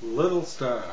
Little Star.